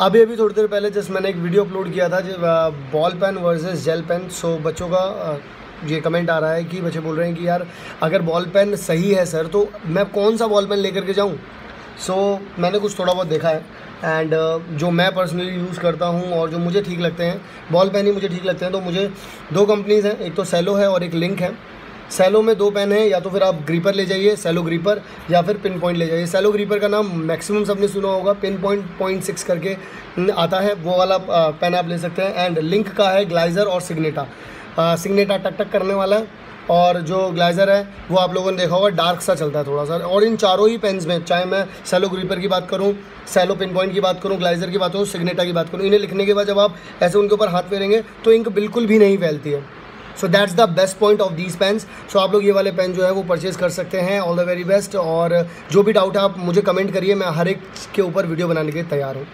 अभी अभी थोड़ी देर पहले जस्ट मैंने एक वीडियो अपलोड किया था ball pen versus gel pen so बच्चों का ये कमेंट आ रहा है कि बच्चे बोल रहे हैं कि यार अगर बॉल पेन सही है सर तो मैं कौन सा बॉल पेन लेकर के जाऊँ? सो so, मैंने कुछ थोड़ा बहुत देखा है। एंड uh, जो मैं पर्सनली यूज़ करता हूँ और जो मुझे ठीक लगते हैं बॉल पेन ही मुझे ठीक लगते हैं तो मुझे दो कंपनीज़ हैं एक तो सेलो है और एक लिंक है। सेलो में दो पेन है, या तो फिर आप ग्रीपर ले जाइए, सेलो ग्रीपर, या फिर पिन पॉइंट ले जाइए। सेलो ग्रीपर का नाम मैक्सिमम सबने सुना होगा, पिन पॉइंट पॉइंट सिक्स करके आता है, वो वाला पेन आप ले सकते हैं। एंड लिंक का है ग्लाइजर और सिग्नेटा। सिग्नेटा टक टक करने वाला है, और जो ग्लाइजर है, वो आप लोगों ने देखा होगा, डार्क सा चलता है थोड़ा सा। और इन चारों ही पेन्स में, चाहे मैं सेलो ग्रीपर की बात करूँ, सेलो पिन पॉइंट की बात करूँ, ग्लाइजर की बात करूँ, सिग्नेटा की बात करूँ, इन्हें लिखने के बाद जब आप ऐसे उनके ऊपर हाथ फेरेंगे तो इंक बिल्कुल भी नहीं फैलती है। So that's the best point of these pens so आप लोग ये वाले पेन जो है वो परचेज़ कर सकते हैं. ऑल द वेरी बेस्ट और जो भी डाउट है आप मुझे कमेंट करिए, मैं हर एक के ऊपर वीडियो बनाने के लिए तैयार हूँ.